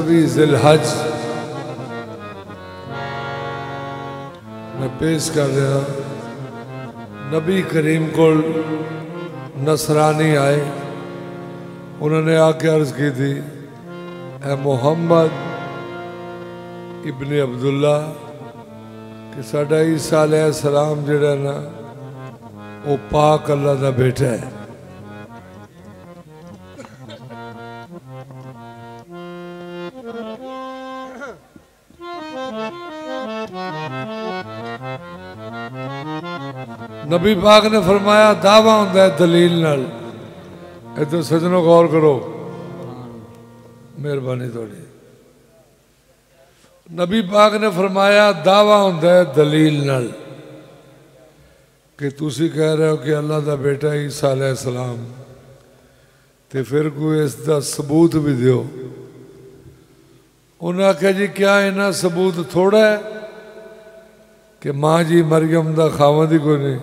ذی الحج۔ میں پیش کر رہا نبی کریم کو نصرانی آئے۔ انہوں نے آ کے عرض کی تھی، اے محمد ابن عبداللہ، کہ ساڈا عیسیٰ علیہ السلام جڑا نا، وہ پاک اللہ دا بیٹا ہے۔ نبی پاک نے فرمایا، دعویٰ ہوتا ہے دلیل نال۔ ادھر سجنوں غور کرو۔ مہربانی تھوڑی نبی پاک نے فرمایا، دعویٰ ہوتا ہے دلیل نال۔ کہ تسی کہہ رہے ہو کہ اللہ دا بیٹا عیسیٰ علیہ السلام، تے پھر کوئی اس دا ثبوت بھی دیو۔ انہوں نے جی کیا اینا ثبوت تھوڑا ہے؟ کہ ماں جی مریم دا خاوند ہی کوئی نہیں۔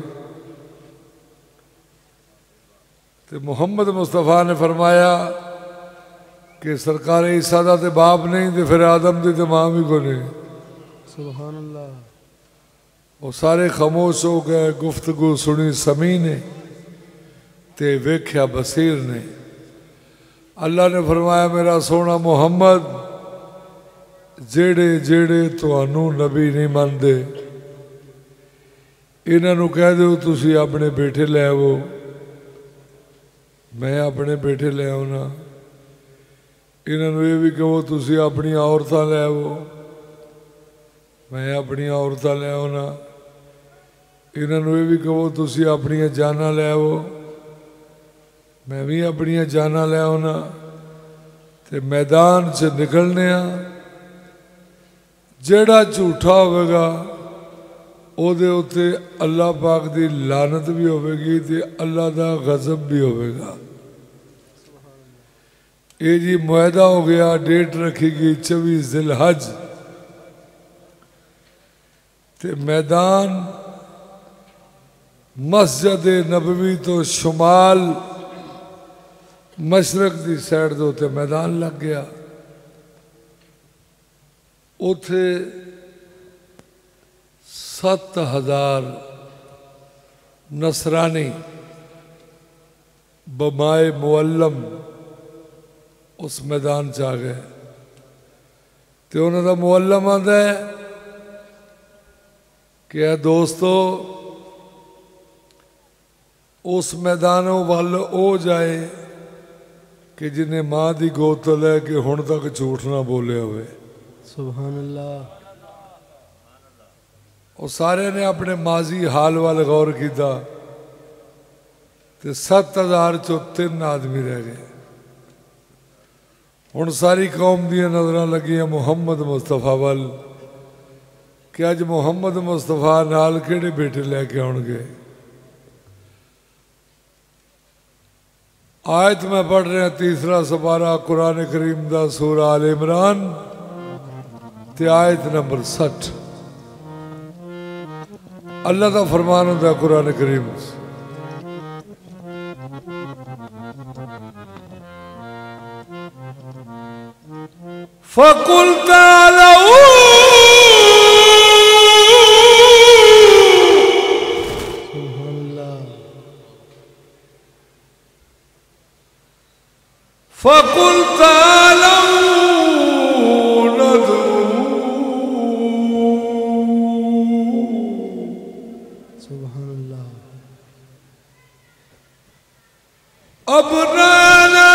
تے محمد مصطفیٰ نے فرمایا کہ سرکار عیسیٰ دا تے باپ نہیں تے پھر آدم دی تے ماں بھی کوئی نہیں سبحان اللہ وہ سارے خاموش ہو گئے گفتگو سنی سمی نے تے ویکھیا بصیر نے۔ اللہ نے فرمایا میرا سونا محمد جیڑے جیڑے تو نبی نہیں مانتے انہوں کہہ دو تسی اپنے بیٹے لے آو میں اپنے بیٹے لے آنا انہوں یہ بھی کہو تسی اپنی عورتیں لے آو میں اپنی عورتیں لے آنا انہوں یہ بھی کہو تسی اپنی جانا لے آو میں بھی اپنی جانا لے آنا تے میدان سے نکلنے ہاں جیڑا جھوٹا ہوئے گا او دے ہوتے اللہ پاک دی لانت بھی ہوئے گی تے اللہ دا غضب بھی ہوئے گا اے جی معاہدہ ہو گیا ڈیٹ رکھی گی چوبیس ذی الحج تے میدان مسجد نبوی تو شمال مشرق دی سائڈ دے میدان لگ گیا اتے سات ہزار نصرانی بمائے معلم اس میدان چ آ گئے۔ تو انہوں کا معلم آتا ہے کہ اے دوستو، اس میدانوں وال او جائے کہ جنہیں ماں دی گوتل ہے کہ ہن تک جھوٹ نہ بولے ہوئے۔ سبحان اللہ۔ وہ سارے نے اپنے ماضی حال وال غور کیتا تے سات ہزار چو تین آدمی رہ گئے۔ ہن ساری قوم دیا نظر لگیاں محمد مصطفیٰ وال کہ اج محمد مصطفیٰ نال کہڑے بیٹے لے کے آن گے آیت میں پڑھ رہے ہیں تیسرا سپارہ قرآن کریم دا سورہ آل عمران تے آیت نمبر سٹھ۔ اللہ دا فرمان ہوں ہے قرآن کریم سے۔ فَقُلْ تَعْلَوْا سبحان اللہ أبنانا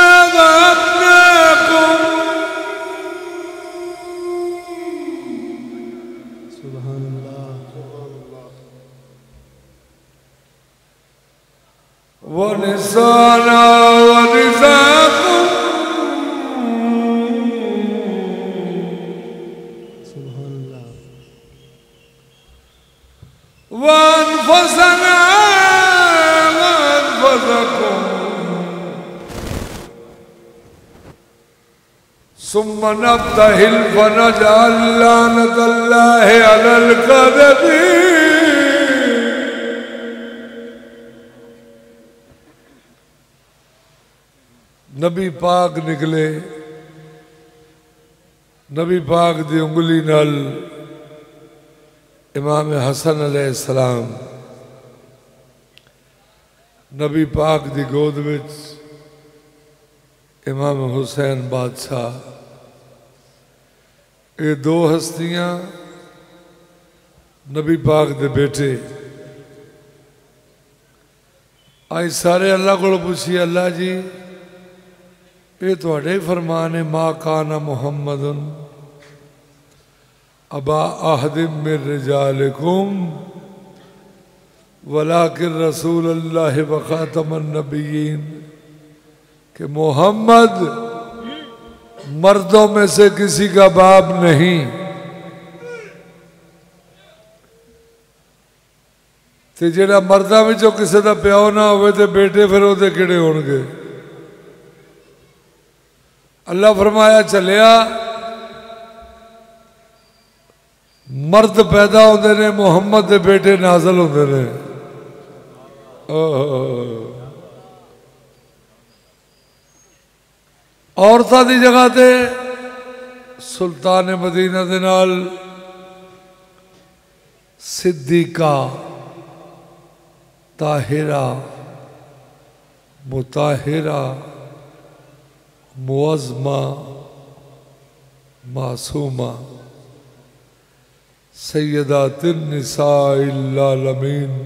ثم نبتهل فنجعل لعنة الله على الكاذبين. نبی پاک نکلے. نبی پاک دی انگلی نال امام حسن علیہ السلام نبی پاک دی گود وچ امام حسین بادشاہ یہ دو ہستیاں نبی پاک دے بیٹے آج سارے اللہ کو پوچھیے اللہ جی یہ تھوڑے فرمان ہے ما کان محمد ابا احدم من رجالکم ولیکن رسول اللہ وخاتم النبیین کہ محمد مردوں میں سے کسی کا باپ نہیں۔ تے جڑا مردہ وچوں کسی دا پیو نہ ہوئے تے بیٹے پھر وہ کہڑے ہون گے؟ اللہ فرمایا، چلیا، مرد پیدا ہوتے نے، محمد دے بیٹے نازل ہوتے نے۔ عورتوں دی جگہ تے سلطان مدینہ دے نال صدیقہ، طاہرہ، مطاہرہ، معظمہ، معصومہ۔ سیدات النساء العالمین،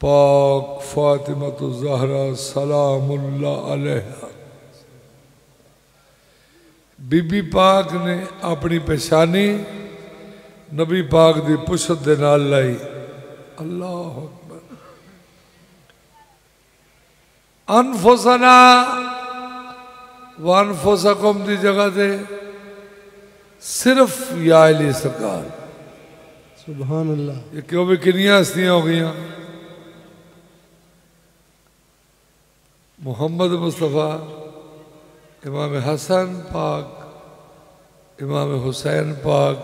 پاک فاطمۃ الزہرا، سلام اللہ علیہ۔ بی بی پاک نے اپنی پیشانی نبی پاک دی پشت دے نال لائی اللہ اکبر انفسنا وانفسکم دی جگہ دے صرف یا علی سرکار سبحان اللہ یہ کیوں بھی کنیاں ہستیاں ہو گئیاں محمد مصطفیٰ امام حسن پاک، امام حسین پاک،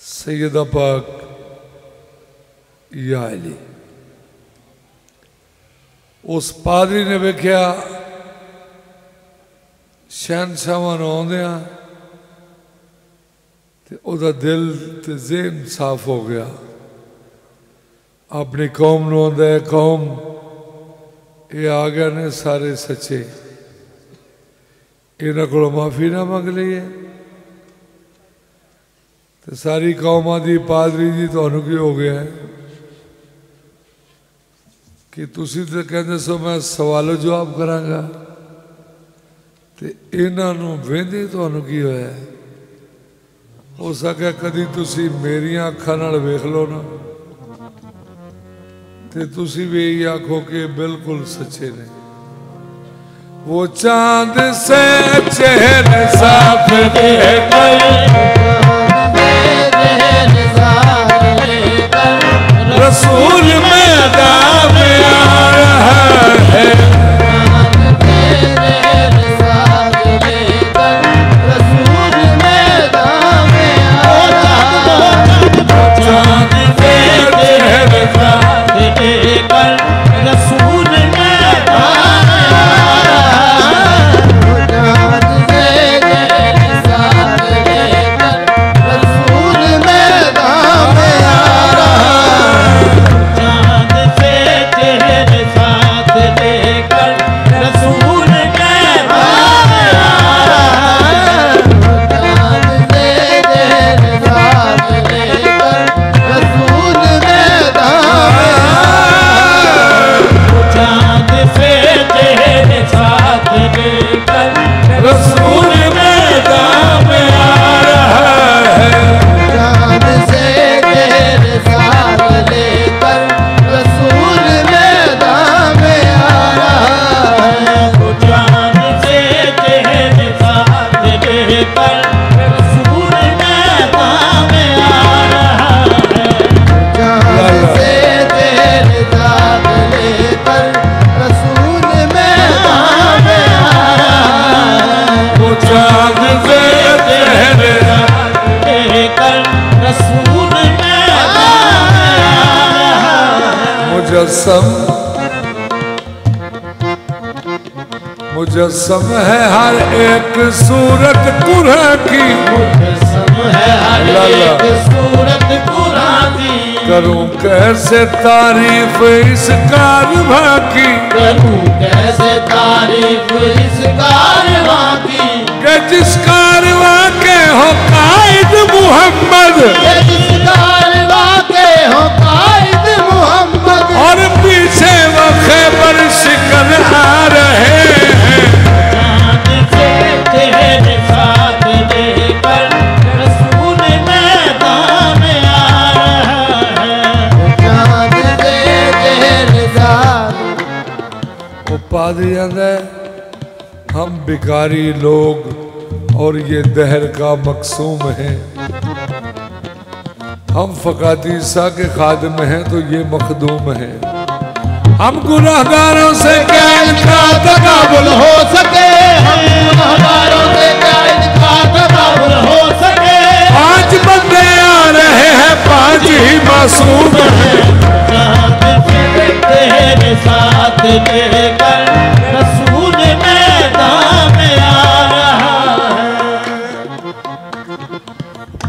سیدہ پاک، یا علی۔ اس پادری نے ویکھیا شہنشاہ نو آدھا او دل تے ذہن صاف ہو گیا۔ اپنی قوم نو آدھا قوم یہ آ گئے نے سارے سچے۔ یہاں کو معافی نہ منگ لیے تو ساری قوم آدھی پادری جی تمہوں کی ہو گیا ہے کہ تسی تو کہتے سو میں سوال و جواب کرا گا تو انہوں وہدے تمہوں کی ہوا ہے ہو سکے کدی تسی میری اکھا نال ویکھ لو نا تے تسی بھی یہی آکھو کہ بالکل سچے نے وہ چاند سے چہرے صاف دے گئے مجسم۔ مجسم ہے ہر ایک صورت قرآن کی۔ مجسم ہے ہر۔ ایک صورت قرآن کی۔ کروں کیسے تعریف اس کارواں کی۔ کروں کیسے تعریف اس کارواں کی۔ کہ جس کارواں کے ہو قائد محمد۔ کہ جس ہم لوگ اور یہ دہر کا مقصوم ہے ہم فقاتیسا کے خادم ہیں تو یہ مخدوم ہے ہم گناہ گاروں سے کیا کا تقابل ہو ہو سکے۔ ہم گناہگاروں سے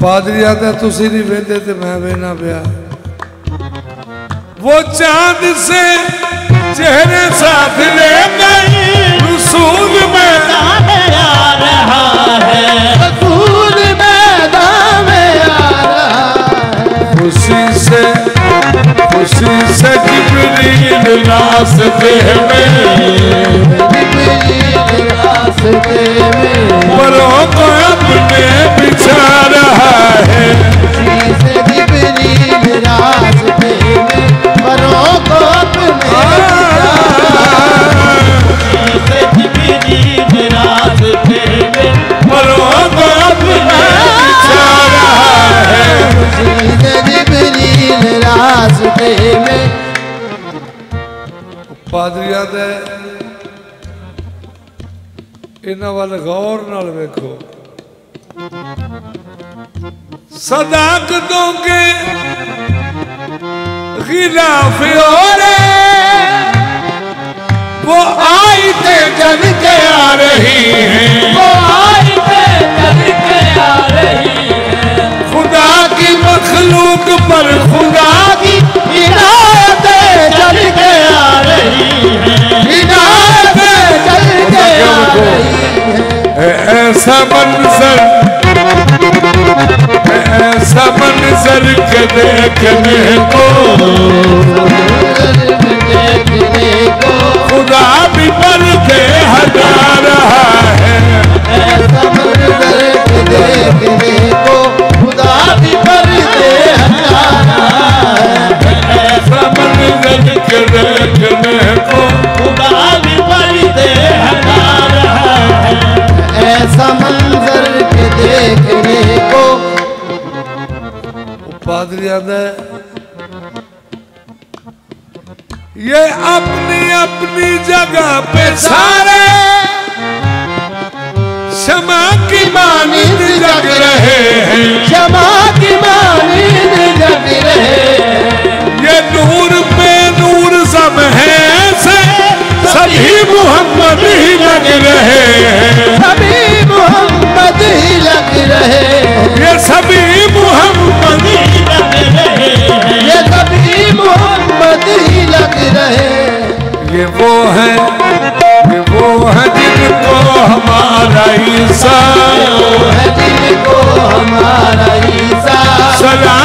پادری آتا تسی نہیں ویندے تے میں وینا پیا وہ چاند سے چہرے ساتھ لے گئی رسول میں میدان میں آ رہا ہے رسول میدان میں آ رہا ہے خوشی سے خوشی سے جبریل میں جبریل پادری آتا ہے انہاں وال غور نال ویکھو صداقتوں کے خلاف ہو دیکھنے اپنی اپنی جگہ پہ سارے شمع کی مانند جگ رہے ہیں۔ شما کی مانند جگ رہے یہ نور پہ نور سب ہے سے سبھی محمد ہی لگ رہے ہیں۔ سبھی محمد ہی لگ رہے یہ سبھی ہے یہ وہ ہے جن کو ہمارا عیسیٰ وہ ہے جن کو ہمارا عیسیٰ سلام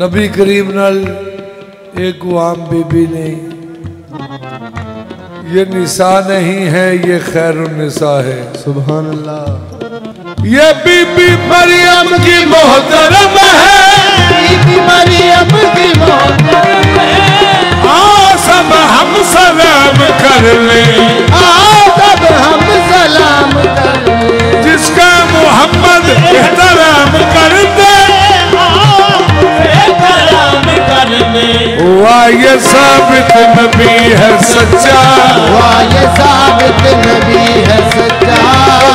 نبی کریم نل ایک عام بی بی نہیں۔ یہ نسا نہیں ہے یہ خیر النسا ہے۔ سبحان اللہ۔ یہ بی بی مریم کی محترم ہے۔ بی بی مریم کی محترم ہے۔ آ سب ہم سلام کر لیں۔ آ سب ہم سلام کر لیں۔ جس کا محمد احترام کر ہوا ثابت نبی ہے سچا۔ ہوا ثابت نبی ہے سچا۔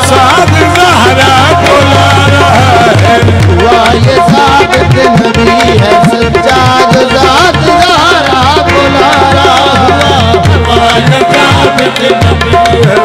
ساتھ زہرا بلا رہا ہے۔ ہوا ثابت نبی ہے سچا۔ ساتھ زہرا بلا رہا ہے ہوا ثابت نبی ہے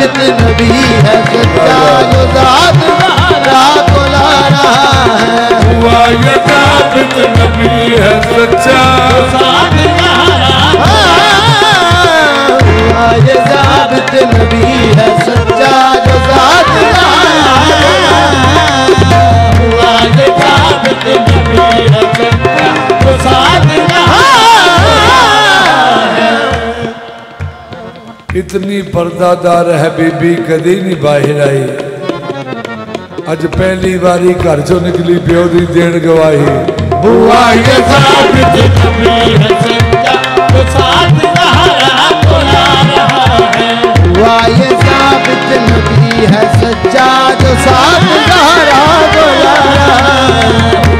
ثابت نبی ہے سچا جو ذات والا لا رہا ہے۔ ہوا یہ ثابت نبی ہے سچا۔ ذات والا ہوا یہ ثابت نبی ہے سچا۔ جو ذات اتنی پردہ دار ہے بی بی کدی نہیں باہر آئی۔ اج پہلی باری گھر چو نکلی پیو دی دین گواہی۔ بوا یہ ثابت کمی جی ہے سچا تو ساتھ سہارا بلا رہا ہے۔ بوا یہ ثابت جی نبی ہے سچا جو ساتھ سہارا بلا رہا ہے۔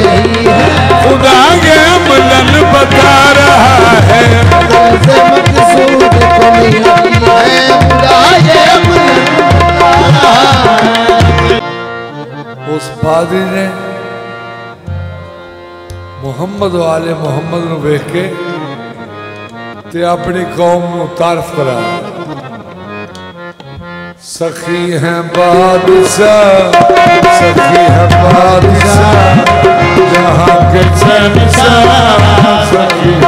بہادری نے محمد والے محمد نو ویخ کے تے اپنی قوم نو تعارف کرا سخی ہیں بادشاہ، سخی ہیں بادشاہ، جہاں کے چین سخی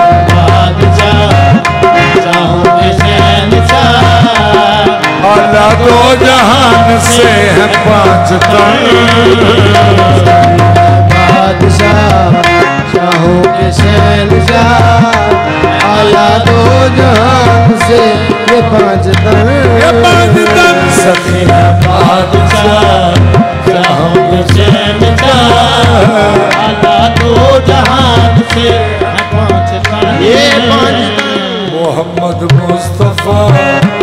دو جہان سے ہے پاکستان بادشاہ شاہوں کے شہن شاہ آیا دو جہان سے یہ پاکستان یہ ہے بادشاہ شاہوں کے آیا دو جہان سے یہ پاکستان محمد مصطفیٰ۔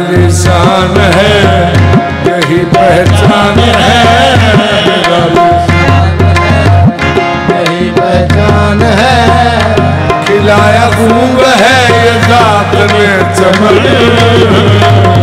لسان ہے یہی پہچان ہے یہی پہچان ہے کھلایا خوب ہے یہ ذات میں چمن